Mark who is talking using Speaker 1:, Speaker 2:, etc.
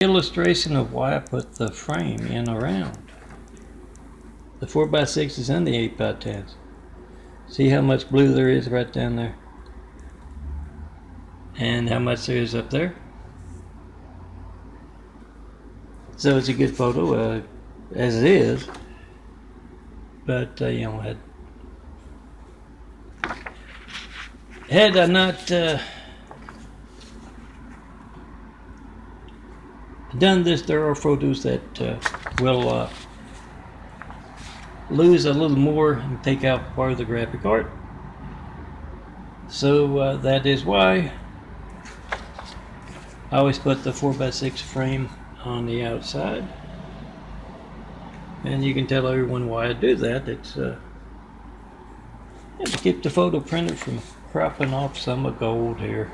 Speaker 1: illustration of why I put the frame in around. The 4x6s and the 8x10s. See how much blue there is right down there? And how much there is up there? So it's a good photo, uh, as it is. But, uh, you know, had, had I not uh, done this, there are photos that uh, will uh, lose a little more and take out part of the graphic art. So uh, that is why I always put the 4x6 frame on the outside. And you can tell everyone why I do that. It's uh, to keep the photo printer from cropping off some of gold here.